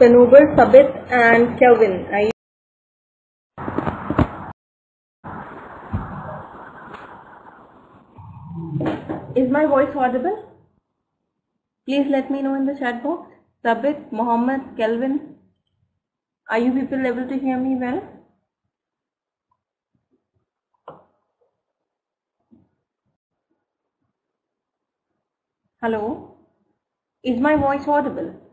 Penuber, Sabit, and Kelvin. You Is my voice audible? Please let me know in the chat box. Sabit, Mohammed, Kelvin. Are you people able to hear me well? Hello? Is my voice audible?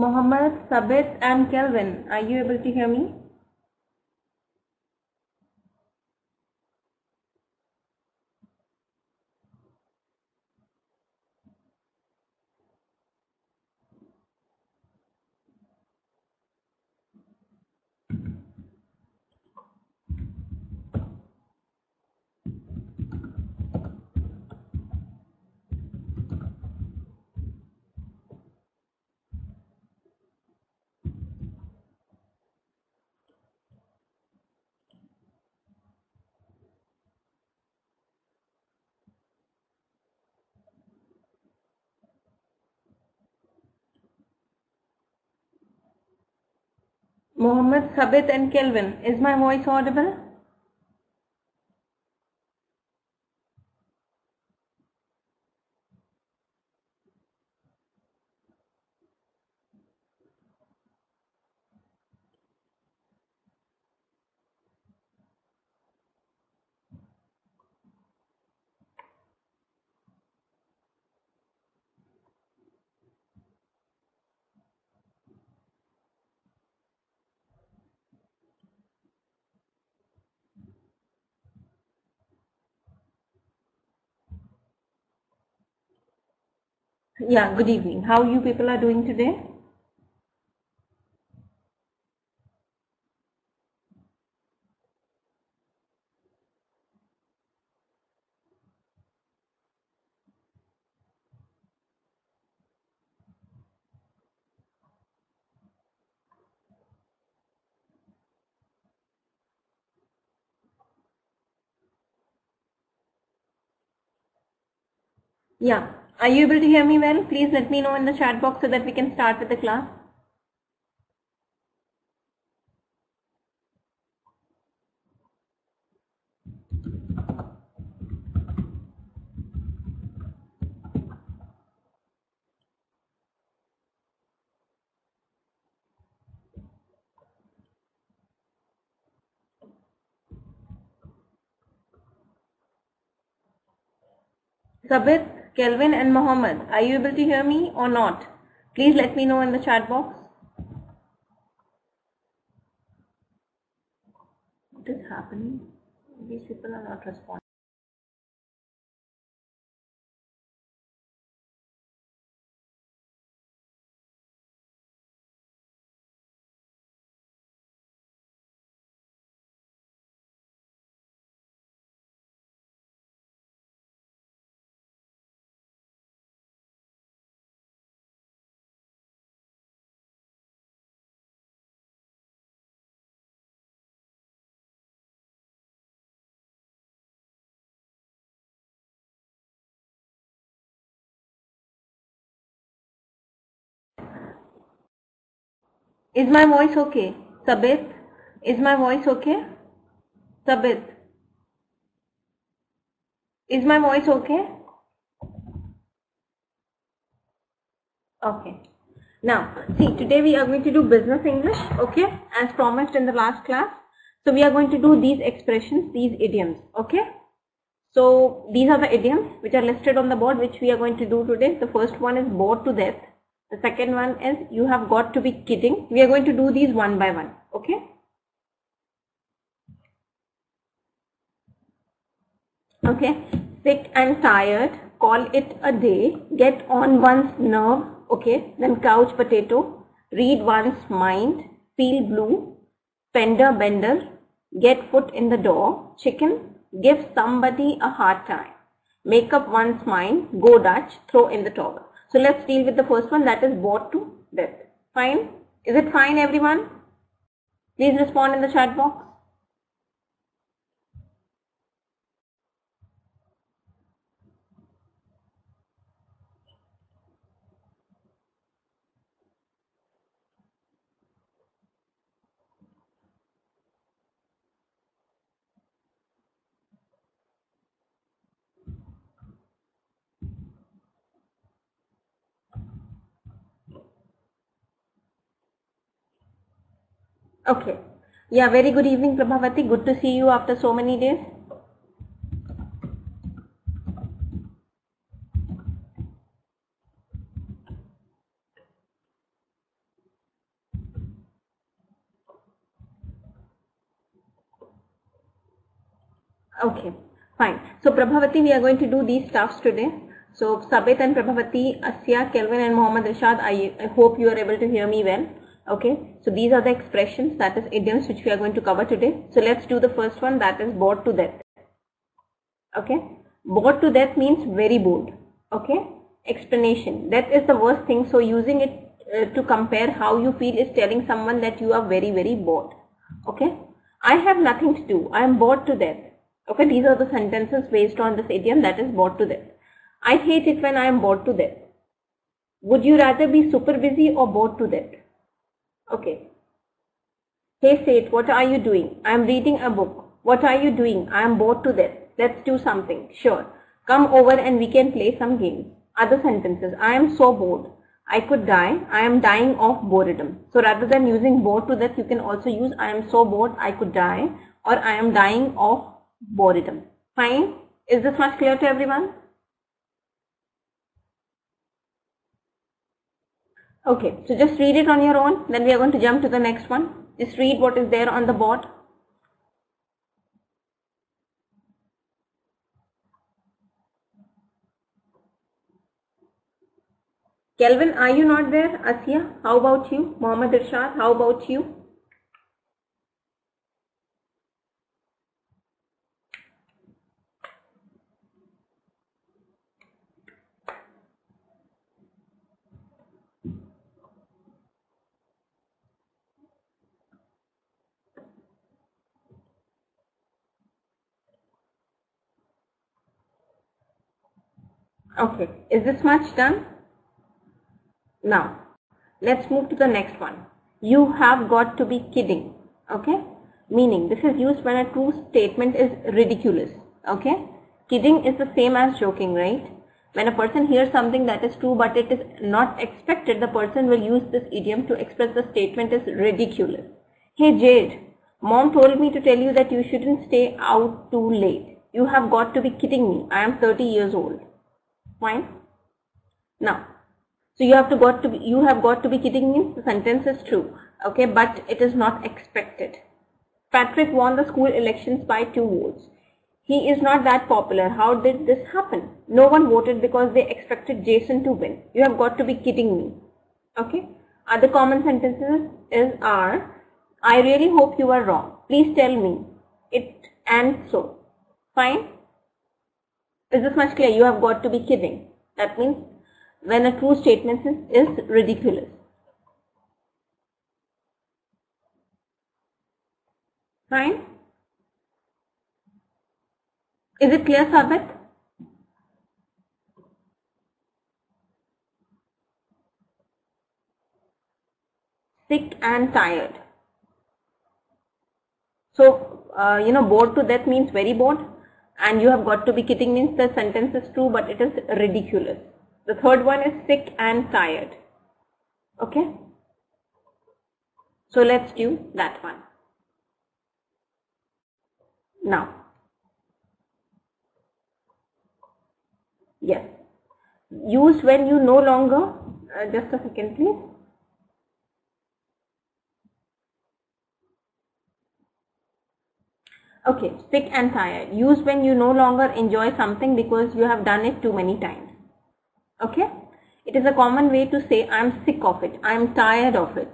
Mohammed, Sabit, and Kelvin, are you able to hear me? Mohammed, Sabit, and Kelvin, is my voice audible? Yeah, good evening. How you people are doing today? Yeah. Are you able to hear me well? Please let me know in the chat box so that we can start with the class. Sabit, Kelvin and Mohammed, are you able to hear me or not? Please let me know in the chat box. What is happening? These people are not responding. Is my voice okay? Sabit, is my voice okay? Sabit, is my voice okay? Okay. Now, see, today we are going to do business English, okay, as promised in the last class. So we are going to do these expressions, these idioms, okay. So these are the idioms which are listed on the board which we are going to do today. The first one is bored to death. The second one is you have got to be kidding. We are going to do these one by one. Okay. Okay. Sick and tired. Call it a day. Get on one's nerve. Okay. Then couch potato. Read one's mind. Feel blue. Fender bender. Get foot in the door. Chicken. Give somebody a hard time. Make up one's mind. Go Dutch. Throw in the towel. So let's deal with the first one that is bored to death. Fine. Is it fine everyone? Please respond in the chat box. Okay. Yeah, very good evening, Prabhavati. Good to see you after so many days. Okay, fine. So Prabhavati, we are going to do these stuffs today. So Sabit and Prabhavati, Asya, Kelvin and Mohammed Rashad, I, I hope you are able to hear me well. Okay, so these are the expressions that is idioms which we are going to cover today. So let's do the first one that is bored to death. Okay, bored to death means very bored. Okay, explanation. That is the worst thing. So using it uh, to compare how you feel is telling someone that you are very very bored. Okay, I have nothing to do. I am bored to death. Okay, these are the sentences based on this idiom that is bored to death. I hate it when I am bored to death. Would you rather be super busy or bored to death? Okay. Hey Seth, what are you doing? I am reading a book. What are you doing? I am bored to death. Let's do something. Sure. Come over and we can play some games. Other sentences. I am so bored. I could die. I am dying of boredom. So rather than using bored to death, you can also use I am so bored I could die or I am dying of boredom. Fine? Is this much clear to everyone? Okay, so just read it on your own. Then we are going to jump to the next one. Just read what is there on the board. Kelvin, are you not there? Asya, how about you? Mohammed Irshad, how about you? Okay, is this much done? Now, let's move to the next one. You have got to be kidding. Okay, meaning this is used when a true statement is ridiculous. Okay, kidding is the same as joking, right? When a person hears something that is true but it is not expected, the person will use this idiom to express the statement is ridiculous. Hey Jade, mom told me to tell you that you shouldn't stay out too late. You have got to be kidding me. I am 30 years old. Fine. Now, so you have to got to be, you have got to be kidding me. The sentence is true. Okay, but it is not expected. Patrick won the school elections by two votes. He is not that popular. How did this happen? No one voted because they expected Jason to win. You have got to be kidding me. Okay. Other common sentences is are I really hope you are wrong. Please tell me it and so. Fine. Is this much clear? You have got to be kidding. That means when a true statement is, is ridiculous. Fine? Is it clear, Sabit? Sick and tired. So, uh, you know, bored to death means very bored and you have got to be kidding means the sentence is true but it is ridiculous. The third one is sick and tired. Okay. So let's do that one. Now. Yes. Used when you no longer, uh, just a second please. Okay, sick and tired. Use when you no longer enjoy something because you have done it too many times. Okay. It is a common way to say I am sick of it. I am tired of it.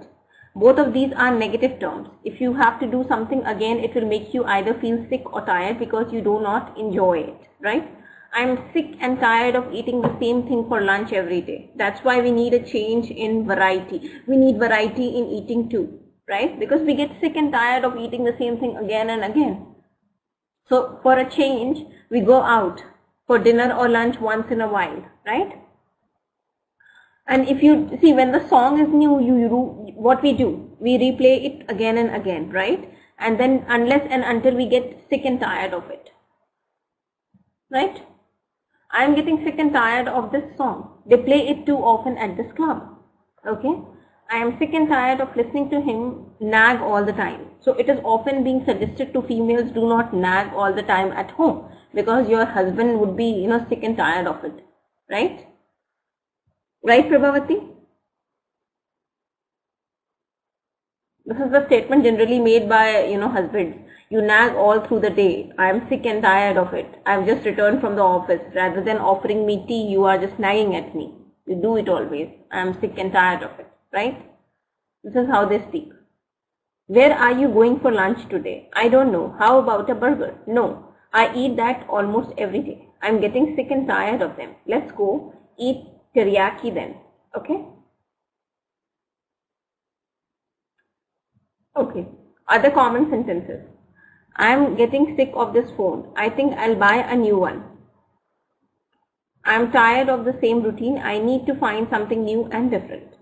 Both of these are negative terms. If you have to do something again, it will make you either feel sick or tired because you do not enjoy it, right? I'm sick and tired of eating the same thing for lunch every day. That's why we need a change in variety. We need variety in eating too, right? Because we get sick and tired of eating the same thing again and again. So for a change, we go out for dinner or lunch once in a while, right? And if you see when the song is new, you, you what we do, we replay it again and again, right? And then unless and until we get sick and tired of it, right? I am getting sick and tired of this song. They play it too often at this club. Okay. I am sick and tired of listening to him nag all the time. So it is often being suggested to females do not nag all the time at home because your husband would be, you know, sick and tired of it. Right? Right, Prabhavati? This is the statement generally made by, you know, husbands. You nag all through the day. I am sick and tired of it. I have just returned from the office. Rather than offering me tea, you are just nagging at me. You do it always. I am sick and tired of it. Right? This is how they speak. Where are you going for lunch today? I don't know. How about a burger? No. I eat that almost every day. I'm getting sick and tired of them. Let's go eat teriyaki then. Okay? Okay. Other common sentences. I'm getting sick of this phone. I think I'll buy a new one. I'm tired of the same routine. I need to find something new and different.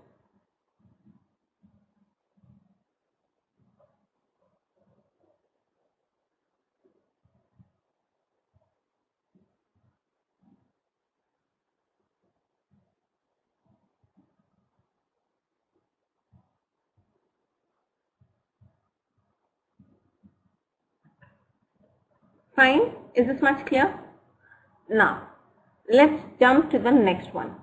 Fine. Is this much clear? Now, let's jump to the next one.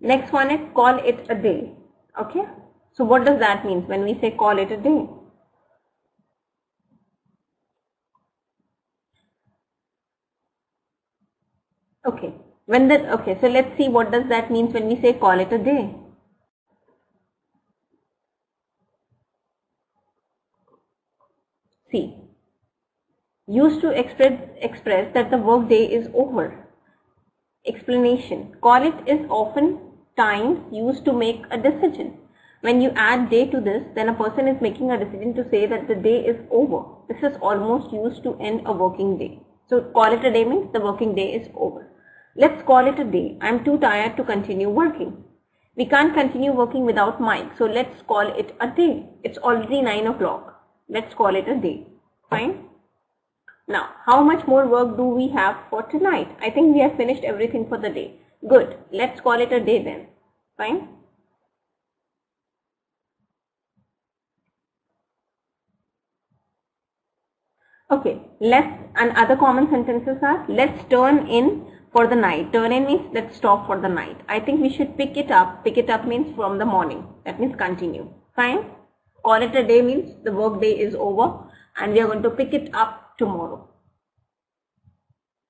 Next one is call it a day. Okay. So what does that mean when we say call it a day? Okay. When the okay, so let's see what does that mean when we say call it a day. Used to express, express that the workday is over. Explanation. Call it is often times used to make a decision. When you add day to this, then a person is making a decision to say that the day is over. This is almost used to end a working day. So call it a day means the working day is over. Let's call it a day. I'm too tired to continue working. We can't continue working without Mike. So let's call it a day. It's already 9 o'clock. Let's call it a day. Fine. Now, how much more work do we have for tonight? I think we have finished everything for the day. Good. Let's call it a day then. Fine. Okay, let's, and other common sentences are, let's turn in for the night. Turn in means let's stop for the night. I think we should pick it up. Pick it up means from the morning. That means continue. Fine call it a day means the work day is over and we are going to pick it up tomorrow.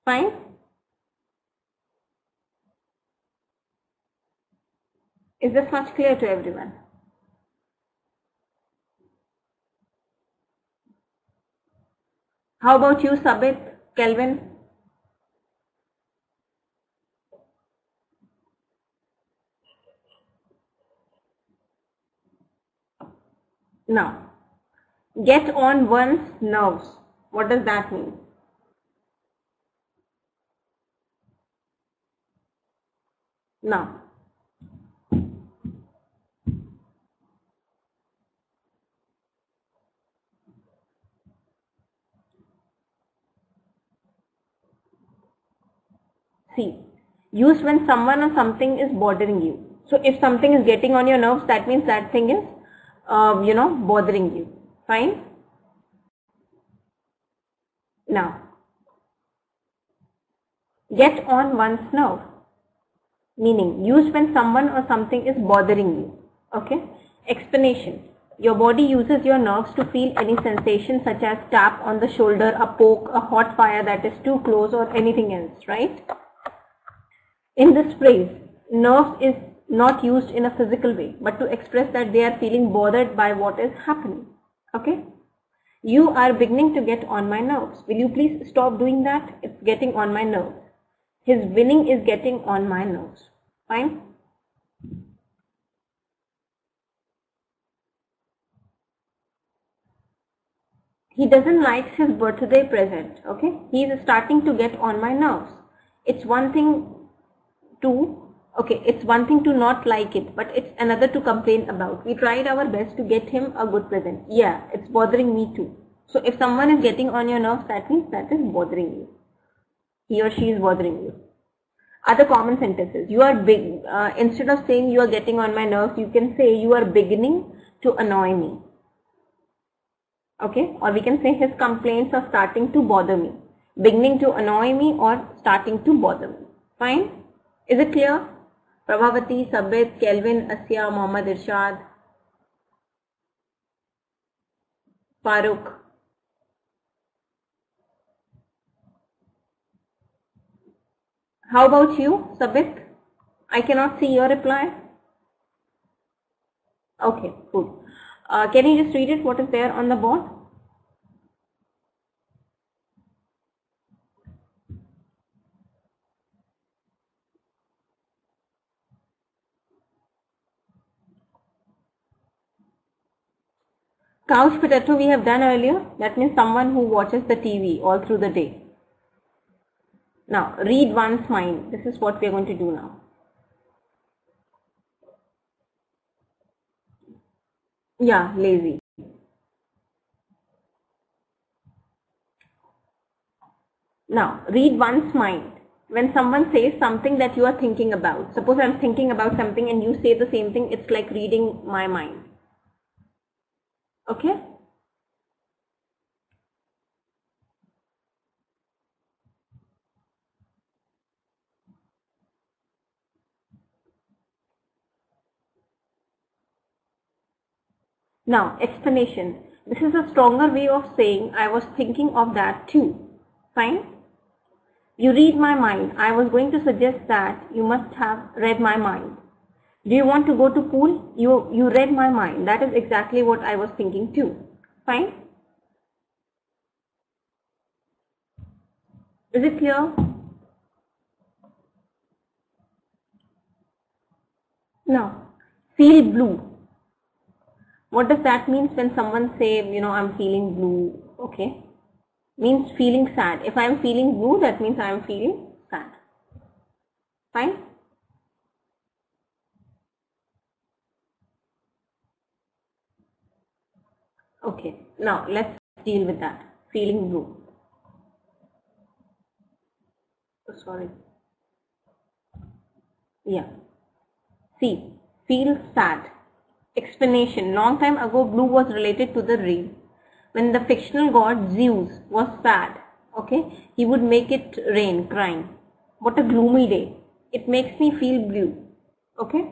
Fine? Is this much clear to everyone? How about you, Sabit, Kelvin? Now, get on one's nerves. What does that mean? Now, see, used when someone or something is bothering you. So if something is getting on your nerves, that means that thing is uh, you know, bothering you. Fine? Now, get on one's nerve. Meaning, used when someone or something is bothering you. Okay? Explanation. Your body uses your nerves to feel any sensation such as tap on the shoulder, a poke, a hot fire that is too close or anything else, right? In this phrase, nerves is not used in a physical way, but to express that they are feeling bothered by what is happening. Okay. You are beginning to get on my nerves. Will you please stop doing that? It's getting on my nerves. His winning is getting on my nerves. Fine? He doesn't like his birthday present. Okay? He is starting to get on my nerves. It's one thing to okay it's one thing to not like it but it's another to complain about. We tried our best to get him a good present. Yeah it's bothering me too. So if someone is getting on your nerves that means that is bothering you. He or she is bothering you. Other common sentences. You are big uh, instead of saying you are getting on my nerves you can say you are beginning to annoy me. Okay? Or we can say his complaints are starting to bother me. Beginning to annoy me or starting to bother me. Fine? Is it clear Prabhavati Sabit Calvin, Asiya, Mohammad Irshad, Farooq. How about you Sabit I can not see your reply okay good can you just read it what is there on the board Couch potato we have done earlier. That means someone who watches the TV all through the day. Now, read one's mind. This is what we are going to do now. Yeah, lazy. Now, read one's mind. When someone says something that you are thinking about, suppose I'm thinking about something and you say the same thing, it's like reading my mind. Okay? Now, explanation. This is a stronger way of saying I was thinking of that too. Fine? You read my mind. I was going to suggest that you must have read my mind. Do you want to go to pool? You, you read my mind. That is exactly what I was thinking too. Fine? Is it clear? Now, feel blue. What does that mean when someone say, you know, I'm feeling blue? Okay. Means feeling sad. If I'm feeling blue, that means I'm feeling sad. Fine? Okay, now let's deal with that. Feeling blue. Sorry. Yeah. See, feel sad. Explanation. Long time ago, blue was related to the rain. When the fictional god Zeus was sad, okay, he would make it rain, crying. What a gloomy day. It makes me feel blue. Okay.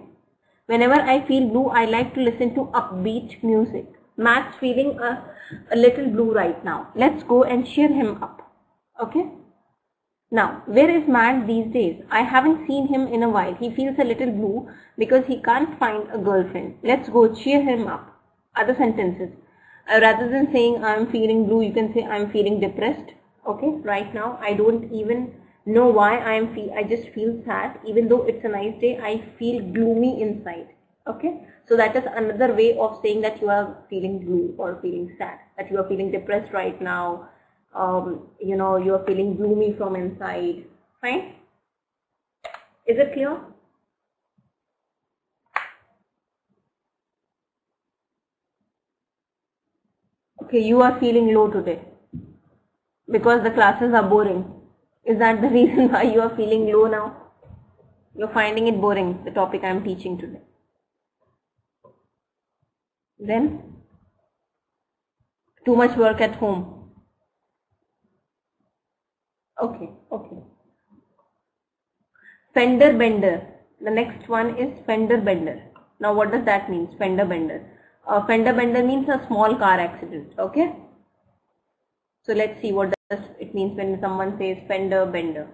Whenever I feel blue, I like to listen to upbeat music. Matt's feeling a, a little blue right now. Let's go and cheer him up. Okay. Now, where is Matt these days? I haven't seen him in a while. He feels a little blue because he can't find a girlfriend. Let's go cheer him up. Other sentences. Uh, rather than saying I'm feeling blue, you can say I'm feeling depressed. Okay, right now I don't even know why I'm feel. I just feel sad. Even though it's a nice day, I feel gloomy inside. Okay, so that is another way of saying that you are feeling blue or feeling sad, that you are feeling depressed right now, um, you know, you are feeling gloomy from inside. Fine? Is it clear? Okay, you are feeling low today because the classes are boring. Is that the reason why you are feeling low now? You're finding it boring, the topic I am teaching today. Then, too much work at home. Okay, okay. Fender bender. The next one is fender bender. Now, what does that mean? Fender bender. Uh, fender bender means a small car accident. Okay. So let's see what does it means when someone says fender bender.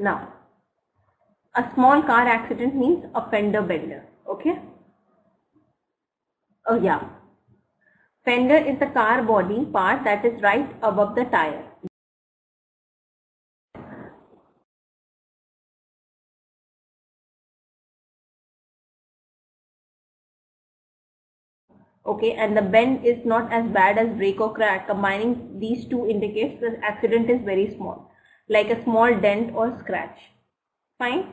Now, A small car accident means a fender bender. Okay. Oh yeah. Fender is the car body part that is right above the tire. okay and the bend is not as bad as break or crack combining these two indicates the accident is very small like a small dent or scratch. Fine.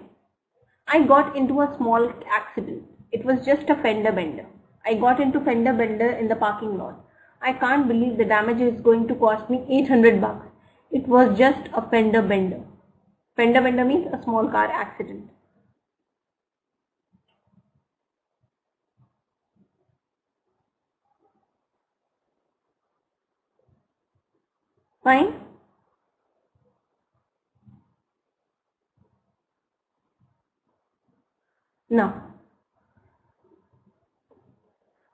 I got into a small accident. It was just a fender bender. I got into fender bender in the parking lot. I can't believe the damage is going to cost me 800 bucks. It was just a fender bender. Fender bender means a small car accident. Fine? Now,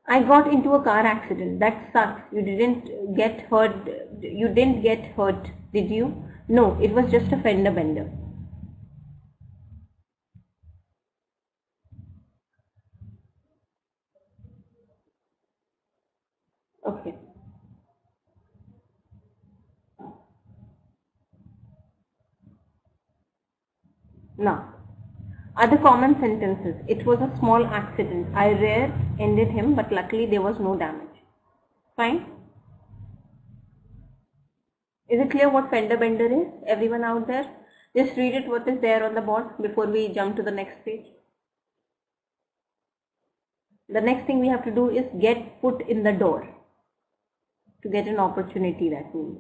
I got into a car accident. That sucks. You didn't get hurt. You didn't get hurt, did you? No, it was just a fender bender. Okay. Now, other common sentences. It was a small accident. I rear-ended him, but luckily there was no damage. Fine? Is it clear what fender bender is? Everyone out there? Just read it what is there on the board before we jump to the next page. The next thing we have to do is get put in the door to get an opportunity that means.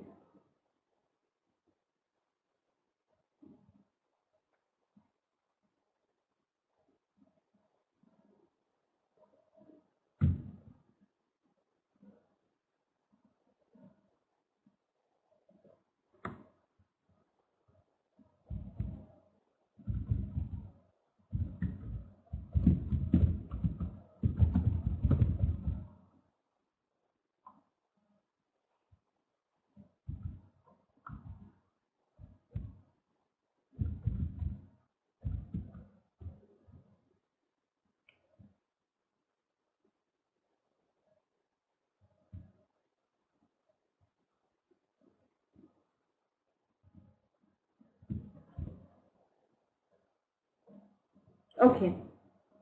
Okay.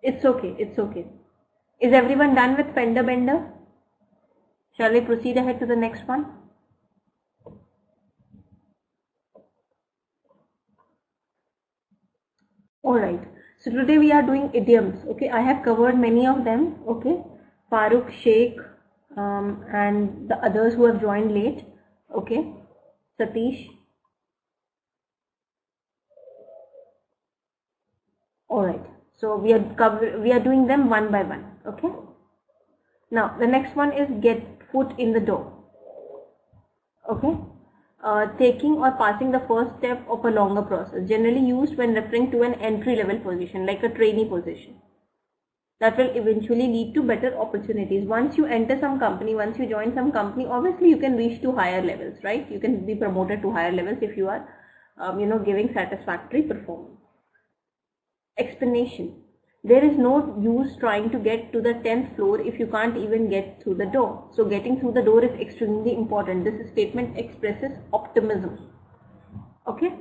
It's okay. It's okay. Is everyone done with fender bender? Shall we proceed ahead to the next one? Alright. So today we are doing idioms. Okay. I have covered many of them. Okay. Farooq, Sheikh um, and the others who have joined late. Okay. Satish. All right. So we are cover we are doing them one by one. Okay? Now the next one is get foot in the door. Okay? Uh, taking or passing the first step of a longer process. Generally used when referring to an entry level position like a trainee position. That will eventually lead to better opportunities. Once you enter some company once you join some company obviously you can reach to higher levels right? You can be promoted to higher levels if you are um, you know giving satisfactory performance explanation. There is no use trying to get to the 10th floor if you can't even get through the door. So getting through the door is extremely important. This statement expresses optimism. Okay.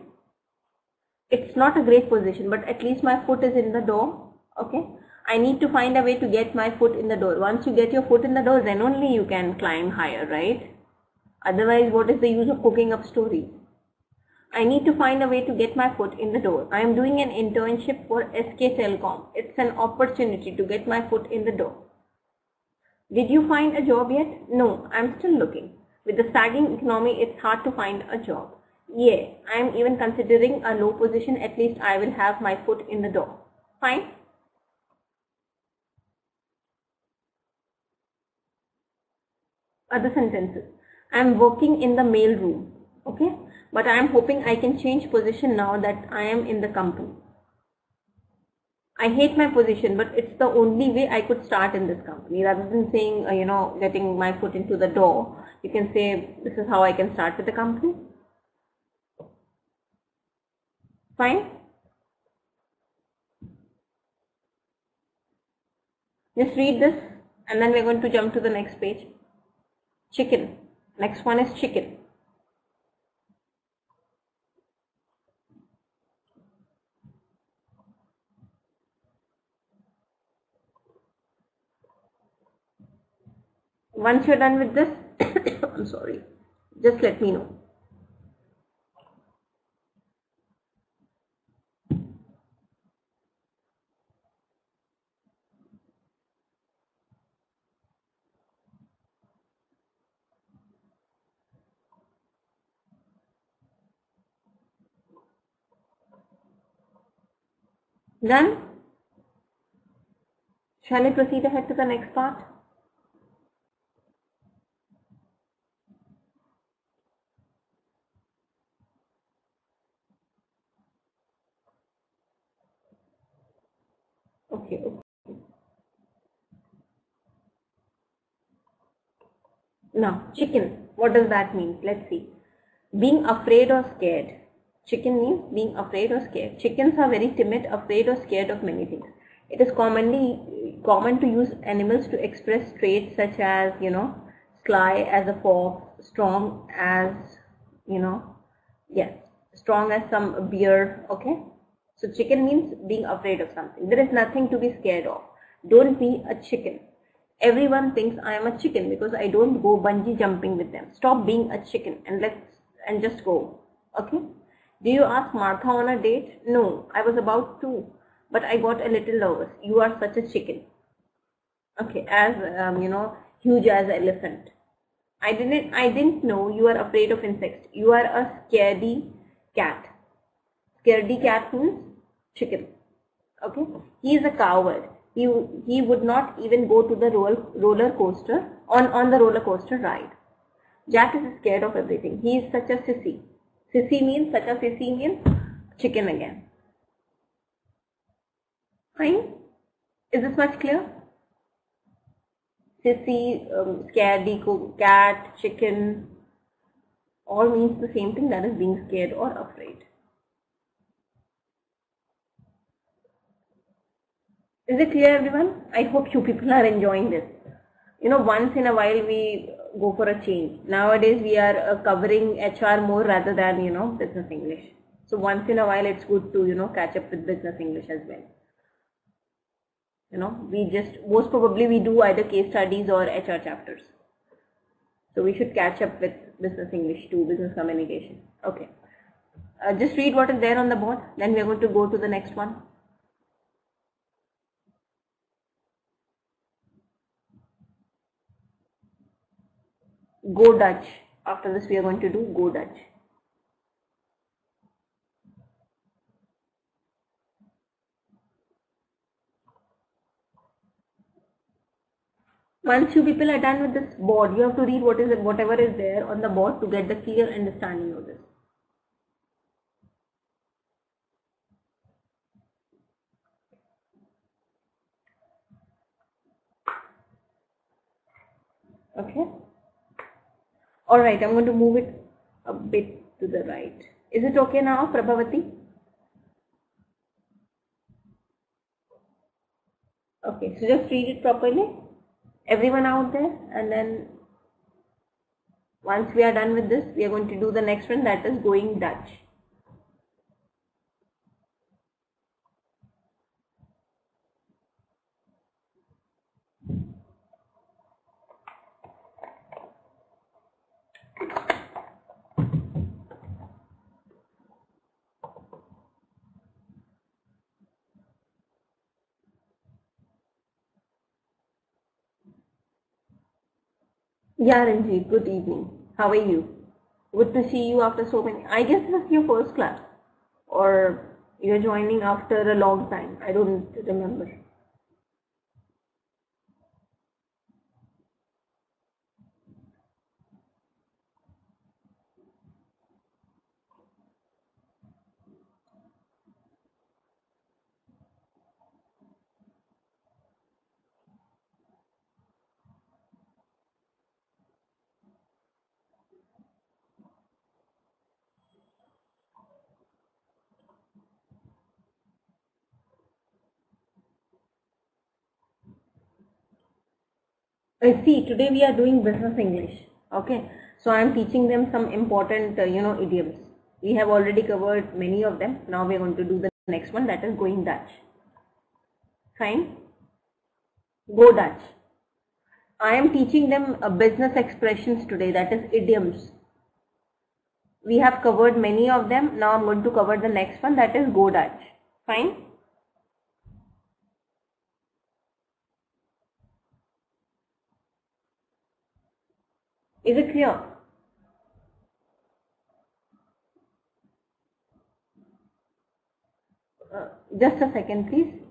It's not a great position, but at least my foot is in the door. Okay. I need to find a way to get my foot in the door. Once you get your foot in the door, then only you can climb higher, right? Otherwise, what is the use of cooking up stories? I need to find a way to get my foot in the door. I am doing an internship for SK Telecom. It's an opportunity to get my foot in the door. Did you find a job yet? No, I'm still looking. With the sagging economy, it's hard to find a job. Yeah, I'm even considering a low position. At least I will have my foot in the door. Fine. Other sentences. I'm working in the mail room. Okay but I am hoping I can change position now that I am in the company. I hate my position, but it's the only way I could start in this company. Rather than saying, uh, you know, getting my foot into the door, you can say, this is how I can start with the company. Fine? Just read this and then we're going to jump to the next page. Chicken. Next one is chicken. Once you're done with this, I'm sorry, just let me know. Done? Shall I proceed ahead to the next part? Okay. okay. Now, chicken. What does that mean? Let's see. Being afraid or scared. Chicken means being afraid or scared. Chickens are very timid, afraid or scared of many things. It is commonly common to use animals to express traits such as, you know, sly as a fox, strong as, you know, yes, strong as some bear, okay? So chicken means being afraid of something. There is nothing to be scared of. Don't be a chicken. Everyone thinks I am a chicken because I don't go bungee jumping with them. Stop being a chicken and let's and just go. Okay? Do you ask Martha on a date? No, I was about to, but I got a little nervous. You are such a chicken. Okay, as um, you know, huge as elephant. I didn't I didn't know you are afraid of insects. You are a scaredy cat. Scaredy cat means chicken. Okay, he is a coward. He he would not even go to the roller roller coaster on on the roller coaster ride. Jack is scared of everything. He is such a sissy. Sissy means such a sissy means chicken again. Fine. Is this much clear? Sissy, um, scaredy cat, chicken, all means the same thing that is being scared or afraid. Is it clear everyone? I hope you people are enjoying this. You know, once in a while we go for a change. Nowadays we are uh, covering HR more rather than, you know, business English. So once in a while it's good to, you know, catch up with business English as well. You know, we just, most probably we do either case studies or HR chapters. So we should catch up with business English too, business communication. Okay. Uh, just read what is there on the board. Then we are going to go to the next one. Go Dutch. After this we are going to do Go Dutch. Once you people are done with this board, you have to read what is whatever is there on the board to get the clear understanding of this. Okay. Alright, I'm going to move it a bit to the right. Is it okay now, Prabhavati? Okay, so just read it properly. Everyone out there and then once we are done with this, we are going to do the next one that is going Dutch. Yeah, Ranjit, good evening. How are you? Good to see you after so many. I guess this is your first class, or you're joining after a long time. I don't remember. Uh, see, today we are doing business English. Okay, so I am teaching them some important, uh, you know, idioms. We have already covered many of them. Now we are going to do the next one that is going Dutch. Fine. Go Dutch. I am teaching them uh, business expressions today that is idioms. We have covered many of them. Now I'm going to cover the next one that is Go Dutch. Fine. Is it clear? Uh, just a second please.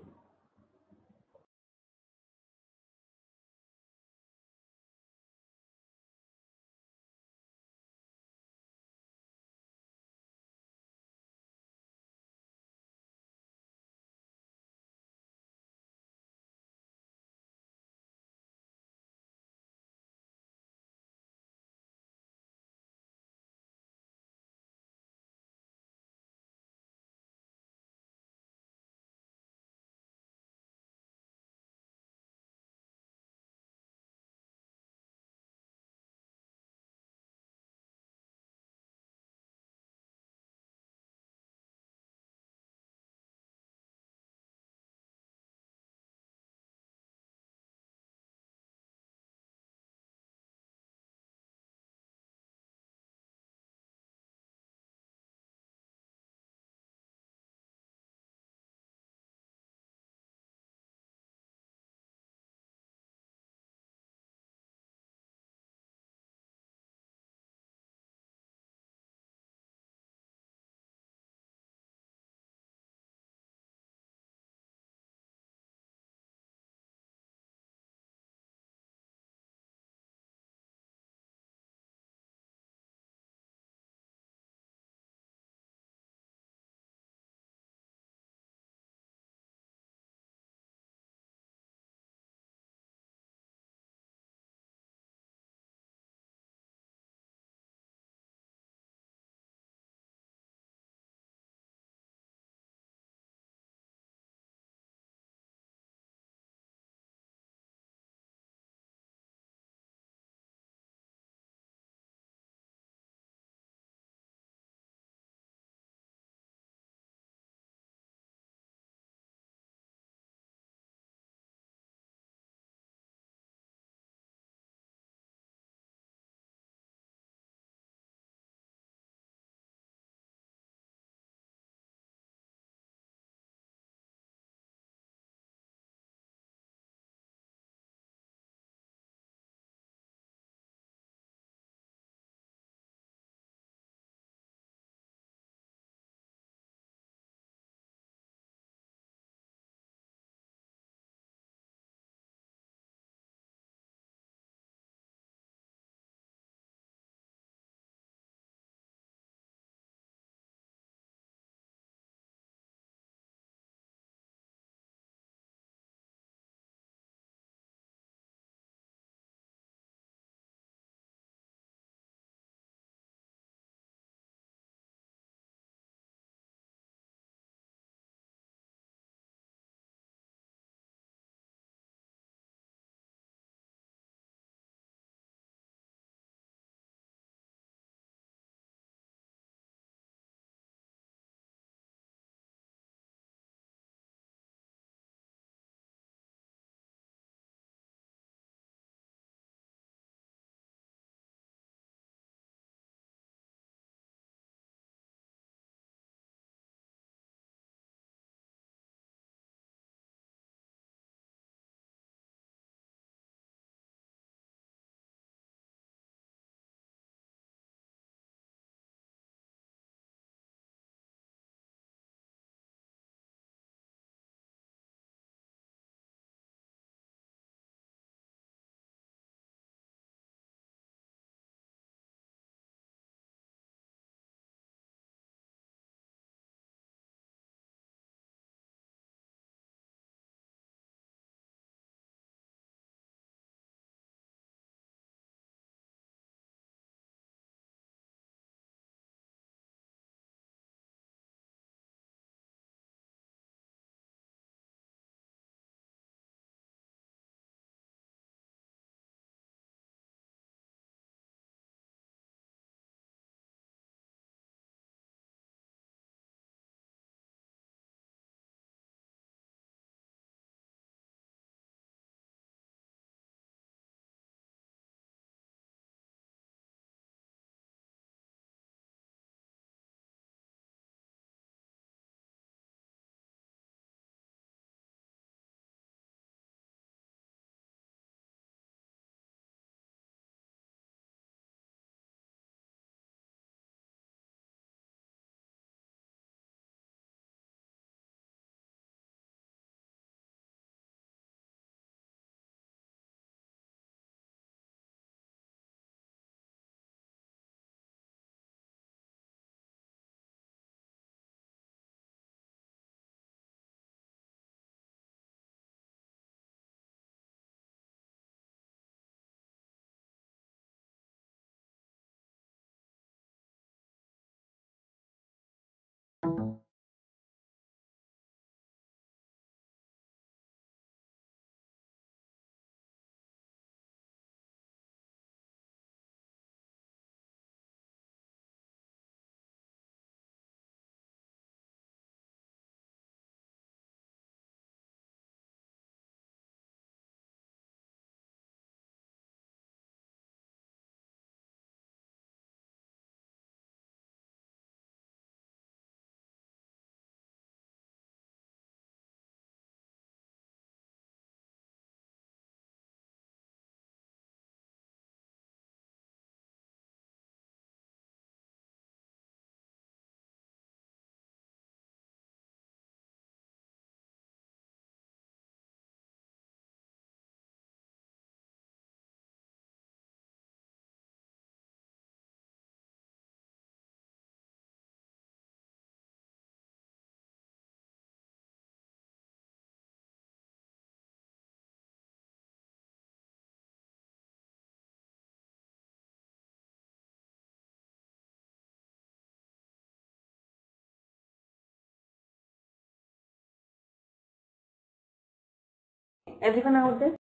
everyone out there?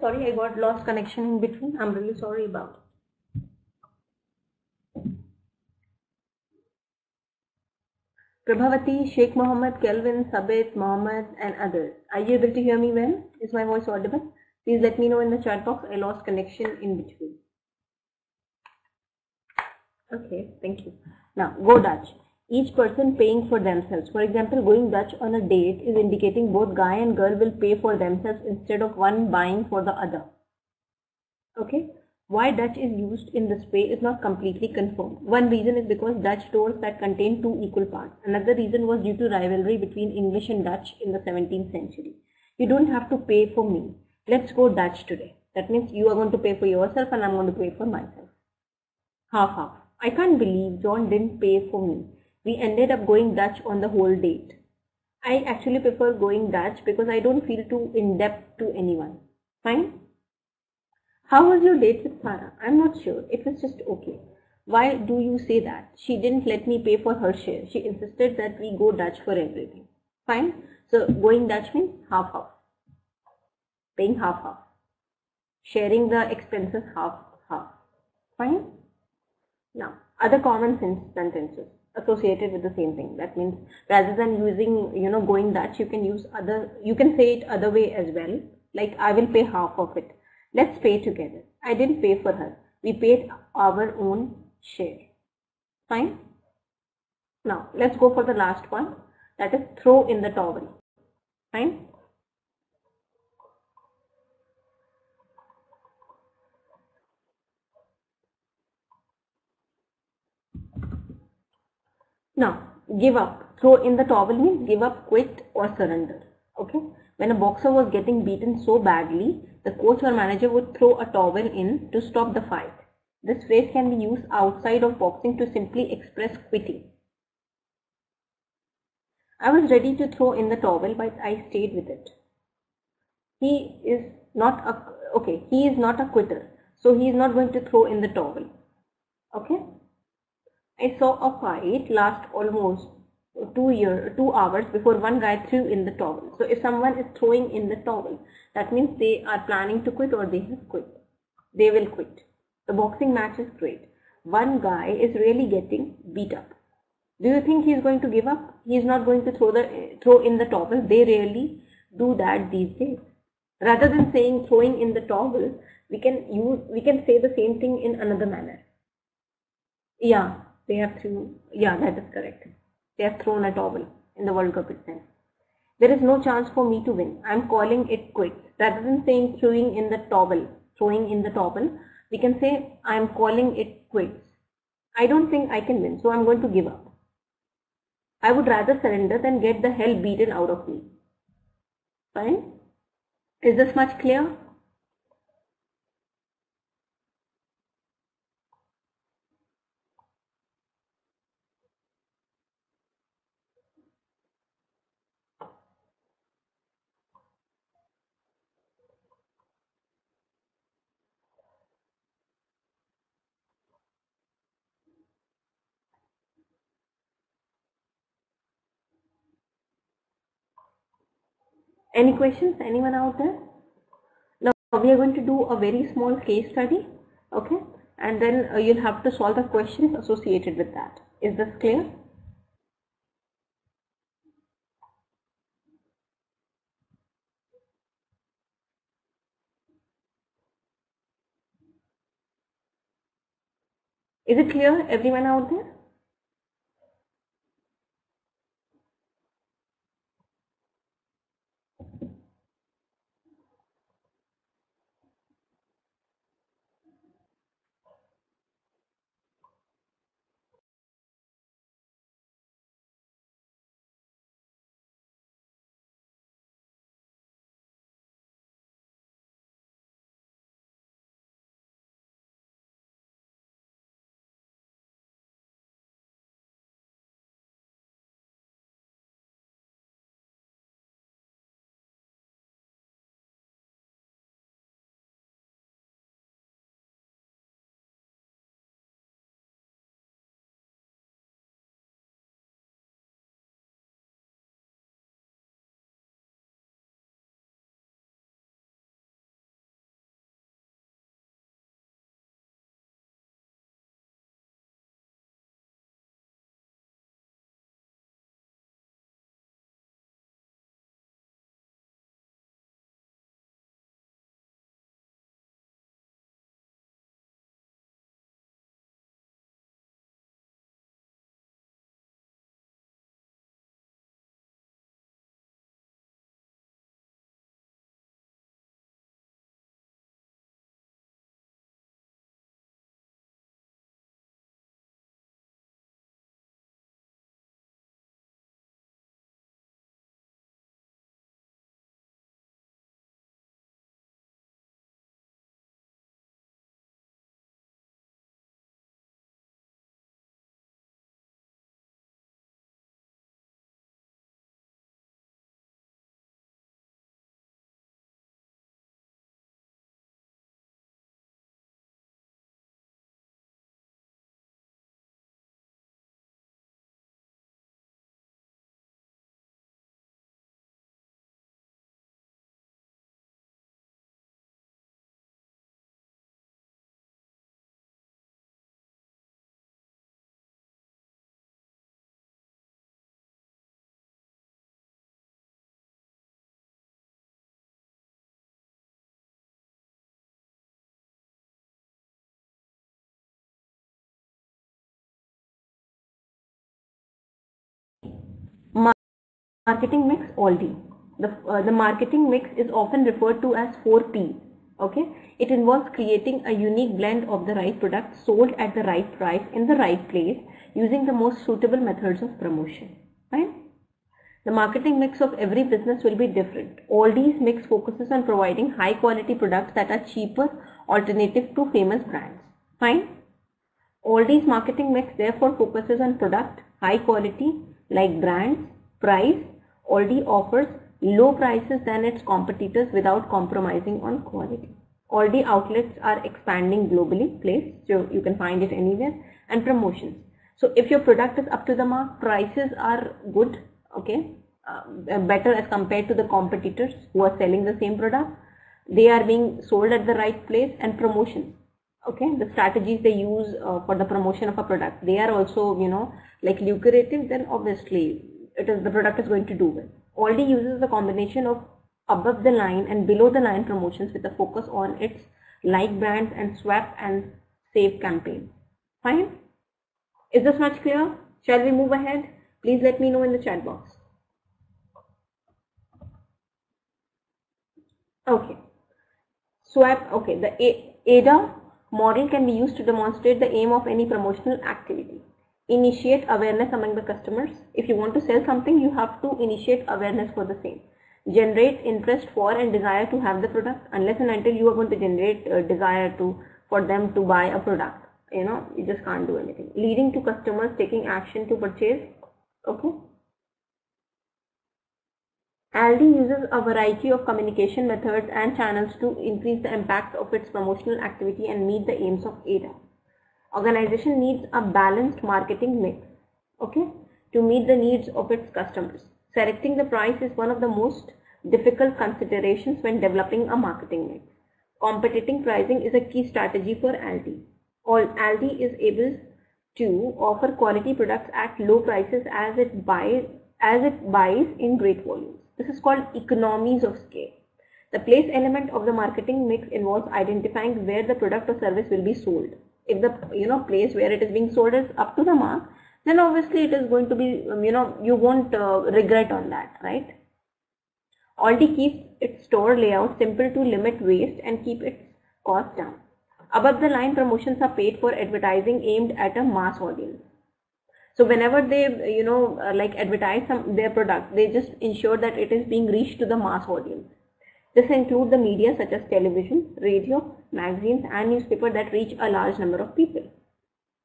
Sorry, I got lost connection in between. I'm really sorry about it. Prabhavati, Sheikh Mohammed, Kelvin, Sabit, Mohammed, and others. Are you able to hear me well? Is my voice audible? Please let me know in the chat box. I lost connection in between. Okay, thank you. Now, go Dutch. Each person paying for themselves. For example, going Dutch on a date is indicating both guy and girl will pay for themselves instead of one buying for the other. Okay. Why Dutch is used in this way is not completely confirmed. One reason is because Dutch stores that contain two equal parts. Another reason was due to rivalry between English and Dutch in the 17th century. You don't have to pay for me. Let's go Dutch today. That means you are going to pay for yourself and I'm going to pay for myself. Half half. I can't believe John didn't pay for me. We ended up going Dutch on the whole date. I actually prefer going Dutch because I don't feel too in debt to anyone. Fine? How was your date with Sarah? I'm not sure. It was just okay. Why do you say that? She didn't let me pay for her share. She insisted that we go Dutch for everything. Fine? So going Dutch means half half. Paying half half. Sharing the expenses half half. Fine? Now, other common sentences associated with the same thing. That means rather than using, you know, going Dutch, you can use other, you can say it other way as well. Like I will pay half of it. Let's pay together. I didn't pay for her. We paid our own share. Fine. Now let's go for the last one. That is throw in the towel. Fine. Now, give up. Throw in the towel means give up, quit or surrender. Okay. When a boxer was getting beaten so badly, the coach or manager would throw a towel in to stop the fight. This phrase can be used outside of boxing to simply express quitting. I was ready to throw in the towel, but I stayed with it. He is not a okay. He is not a quitter, so he is not going to throw in the towel. Okay. I saw a fight last almost two year two hours before one guy threw in the towel. So if someone is throwing in the towel, that means they are planning to quit or they have quit. They will quit. The boxing match is great. One guy is really getting beat up. Do you think he is going to give up? He is not going to throw the throw in the towel. They rarely do that these days. Rather than saying throwing in the towel, we can use we can say the same thing in another manner. Yeah, they have thrown, yeah, that is correct. They have thrown a towel in the World Cup itself. There is no chance for me to win. I am calling it quits. Rather than saying throwing in the towel, throwing in the towel, we can say I am calling it quits. I don't think I can win, so I'm going to give up. I would rather surrender than get the hell beaten out of me. Fine? Is this much clear? Any questions? Anyone out there? Now we are going to do a very small case study. Okay. And then uh, you'll have to solve the questions associated with that. Is this clear? Is it clear everyone out there? Marketing mix Aldi. The, uh, the marketing mix is often referred to as 4P. Okay, it involves creating a unique blend of the right product sold at the right price in the right place using the most suitable methods of promotion. Right? The marketing mix of every business will be different. Aldi's mix focuses on providing high quality products that are cheaper alternative to famous brands. Fine? Aldi's marketing mix therefore focuses on product, high quality like brands, price. Aldi offers low prices than its competitors without compromising on quality. Aldi outlets are expanding globally, place, so you can find it anywhere, and promotions. So if your product is up to the mark, prices are good, okay, uh, better as compared to the competitors who are selling the same product. They are being sold at the right place and promotions. Okay, the strategies they use uh, for the promotion of a product, they are also, you know, like lucrative, then obviously it is the product is going to do well. Aldi uses a combination of above the line and below the line promotions with a focus on its like brands and swap and save campaign. Fine? Is this much clear? Shall we move ahead? Please let me know in the chat box. Okay. Swap, okay, the AIDA model can be used to demonstrate the aim of any promotional activity initiate awareness among the customers. If you want to sell something, you have to initiate awareness for the same. Generate interest for and desire to have the product unless and until you are going to generate uh, desire to for them to buy a product. You know, you just can't do anything. Leading to customers taking action to purchase. Okay. Aldi uses a variety of communication methods and channels to increase the impact of its promotional activity and meet the aims of AIDA organization needs a balanced marketing mix okay to meet the needs of its customers. Selecting the price is one of the most difficult considerations when developing a marketing mix. Competitive pricing is a key strategy for aldi. All aldi is able to offer quality products at low prices as it buys as it buys in great volumes. This is called economies of scale. The place element of the marketing mix involves identifying where the product or service will be sold if the you know place where it is being sold is up to the mark then obviously it is going to be um, you know you won't uh, regret on that right? Aldi keeps its store layout simple to limit waste and keep its cost down. Above the line promotions are paid for advertising aimed at a mass audience. So whenever they you know uh, like advertise some their product they just ensure that it is being reached to the mass audience this includes the media such as television, radio, magazines and newspaper that reach a large number of people.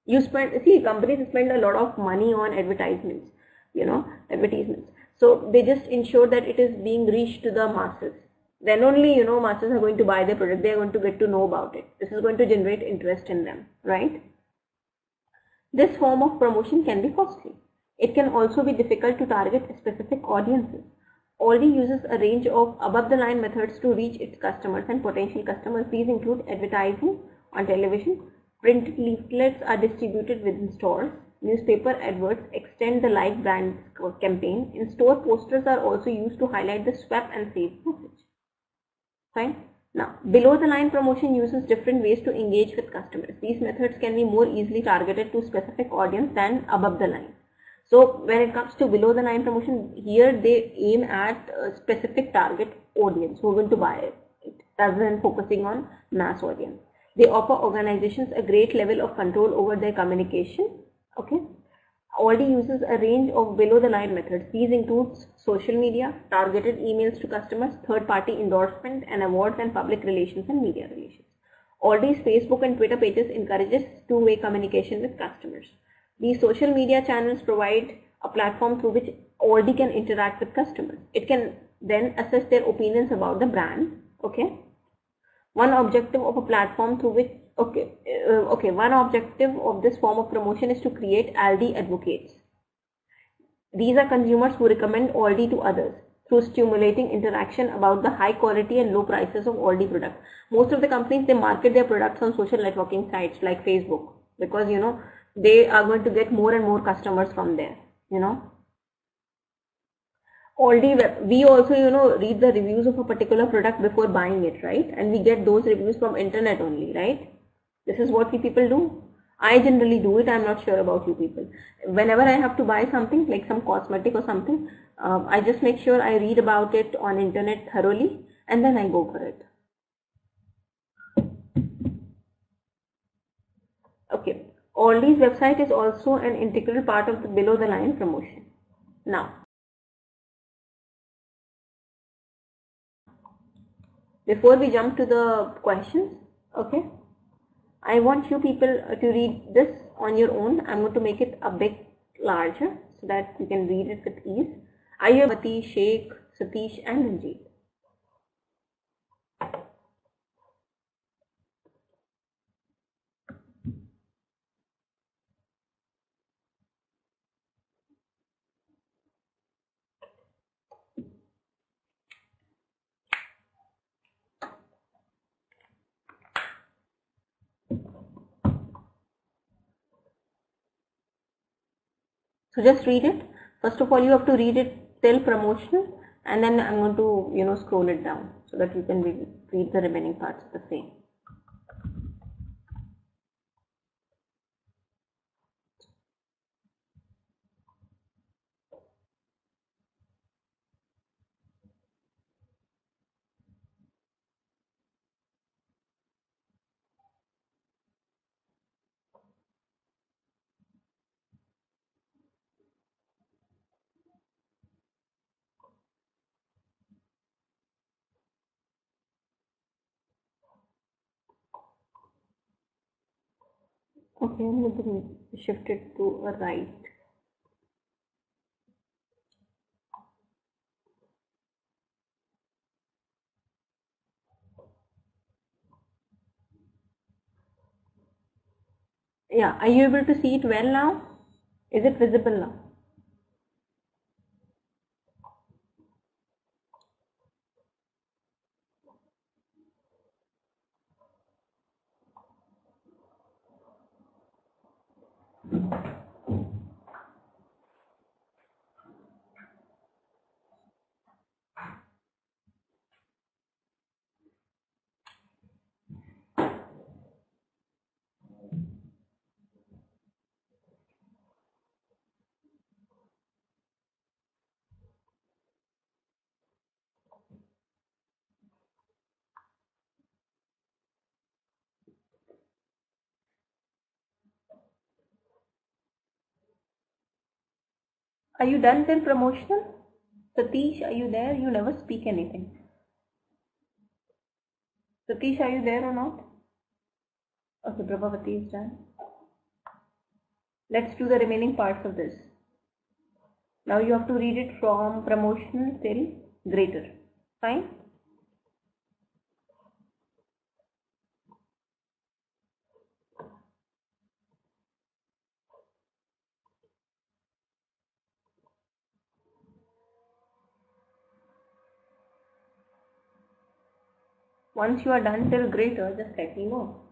You spend, see companies spend a lot of money on advertisements, you know, advertisements. So they just ensure that it is being reached to the masses. Then only, you know, masses are going to buy their product. They are going to get to know about it. This is going to generate interest in them, right? This form of promotion can be costly. It can also be difficult to target specific audiences. Aldi uses a range of above-the-line methods to reach its customers and potential customers. These include advertising on television, printed leaflets are distributed within stores, newspaper adverts extend the like brand campaign, in-store posters are also used to highlight the swap and save message. Fine. Now, below the line promotion uses different ways to engage with customers. These methods can be more easily targeted to specific audience than above the line. So when it comes to below the line promotion, here they aim at a specific target audience who are going to buy it rather than focusing on mass audience. They offer organizations a great level of control over their communication. Okay. Aldi uses a range of below the line methods. These include social media, targeted emails to customers, third party endorsement and awards and public relations and media relations. Aldi's Facebook and Twitter pages encourages two-way communication with customers. These social media channels provide a platform through which Aldi can interact with customers. It can then assess their opinions about the brand. Okay. One objective of a platform through which okay uh, okay one objective of this form of promotion is to create Aldi advocates. These are consumers who recommend Aldi to others through stimulating interaction about the high quality and low prices of Aldi products. Most of the companies they market their products on social networking sites like Facebook because you know they are going to get more and more customers from there you know already we also you know read the reviews of a particular product before buying it right and we get those reviews from internet only right this is what we people do I generally do it. I'm not sure about you people. Whenever I have to buy something like some cosmetic or something, um, I just make sure I read about it on internet thoroughly and then I go for it. Okay. Aldi's website is also an integral part of the below the line promotion. Now, before we jump to the questions, okay, I want you people to read this on your own. I'm going to make it a bit larger so that you can read it with ease. Ayurvati, Sheikh, Satish and Ranjit. So just read it. First of all, you have to read it till promotion and then I'm going to, you know, scroll it down so that you can read, the remaining parts the same. Okay, I'm going to shift it to a right. Yeah, are you able to see it well now? Is it visible now? Are you done till promotional? Satish, are you there? You never speak anything. Satish, are you there or not? Okay, Prabhavati is done. Let's do the remaining parts of this. Now you have to read it from promotional till greater. Fine? Once you are done till greater, just let me know.